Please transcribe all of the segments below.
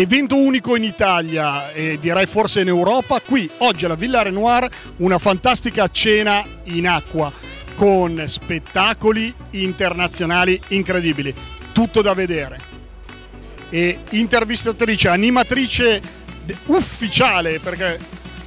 evento unico in Italia e direi forse in Europa. Qui oggi alla Villa Renoir una fantastica cena in acqua con spettacoli internazionali incredibili. Tutto da vedere. E intervistatrice, animatrice ufficiale, perché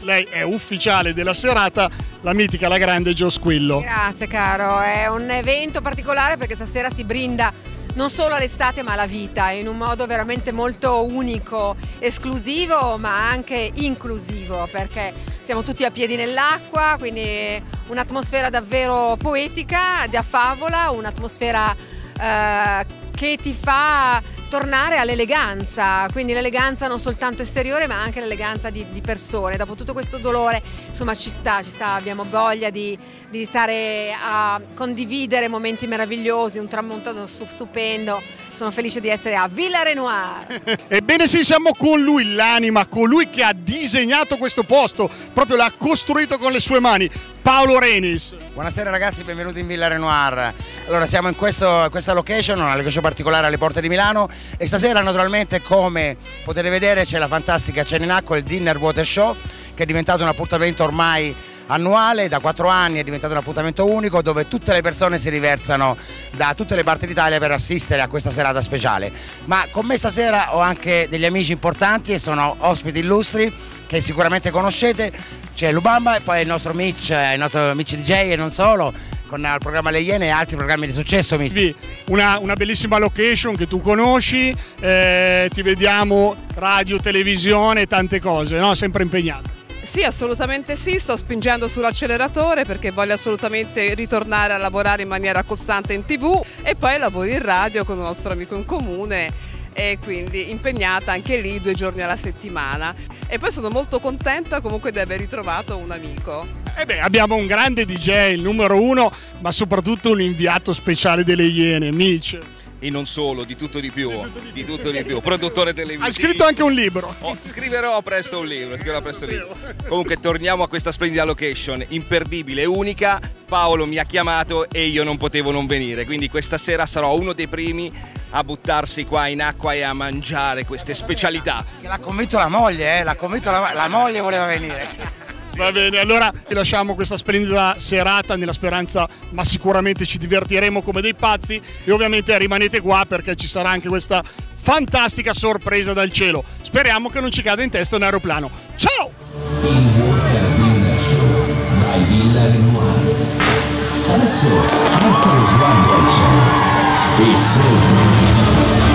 lei è ufficiale della serata, la mitica, la grande Gio Squillo. Grazie caro, è un evento particolare perché stasera si brinda non solo all'estate ma alla vita in un modo veramente molto unico, esclusivo ma anche inclusivo perché siamo tutti a piedi nell'acqua, quindi un'atmosfera davvero poetica, da favola, un'atmosfera eh, che ti fa tornare all'eleganza, quindi l'eleganza non soltanto esteriore ma anche l'eleganza di, di, persone. Dopo tutto questo dolore, insomma ci sta, ci sta, abbiamo voglia di, di stare a condividere momenti meravigliosi, un tramonto stupendo. Sono felice di essere a Villa Renoir. Ebbene sì, siamo con lui, l'anima, colui che ha disegnato questo posto, proprio l'ha costruito con le sue mani. Paolo Renis. Buonasera ragazzi, benvenuti in Villa Renoir. Allora siamo in questo, questa location, una location particolare alle porte di Milano e stasera naturalmente come potete vedere c'è la fantastica cena in acqua, il Dinner Water Show che è diventato un appuntamento ormai annuale, da quattro anni è diventato un appuntamento unico dove tutte le persone si riversano da tutte le parti d'Italia per assistere a questa serata speciale. Ma con me stasera ho anche degli amici importanti e sono ospiti illustri che sicuramente conoscete, c'è Lubamba e poi il nostro Mitch, il nostro Mitch DJ e non solo, con il programma Le Iene e altri programmi di successo. Una, una bellissima location che tu conosci, eh, ti vediamo radio, televisione, tante cose, no? sempre impegnato. Sì, assolutamente sì, sto spingendo sull'acceleratore perché voglio assolutamente ritornare a lavorare in maniera costante in tv e poi lavoro in radio con un nostro amico in comune e quindi impegnata anche lì due giorni alla settimana. E poi sono molto contenta comunque di aver ritrovato un amico. Eh beh, abbiamo un grande DJ, il numero uno, ma soprattutto un inviato speciale delle Iene, Mitch e non solo, di tutto di più, di tutto di, di, tutto di più. produttore televisivo. Hai scritto anche un libro. Oh, scriverò presto un libro, scriverò presto un libro. Comunque torniamo a questa splendida location, imperdibile, unica. Paolo mi ha chiamato e io non potevo non venire, quindi questa sera sarò uno dei primi a buttarsi qua in acqua e a mangiare queste specialità. L'ha convinto la moglie, eh? l'ha convinto la, la moglie voleva venire. Va bene, allora lasciamo questa splendida serata nella speranza, ma sicuramente ci divertiremo come dei pazzi e ovviamente rimanete qua perché ci sarà anche questa fantastica sorpresa dal cielo. Speriamo che non ci cada in testa un aeroplano. Ciao! Il Water Dinner Show by Villa Renoir. Adesso Alfred Swan Dolce e Sogno.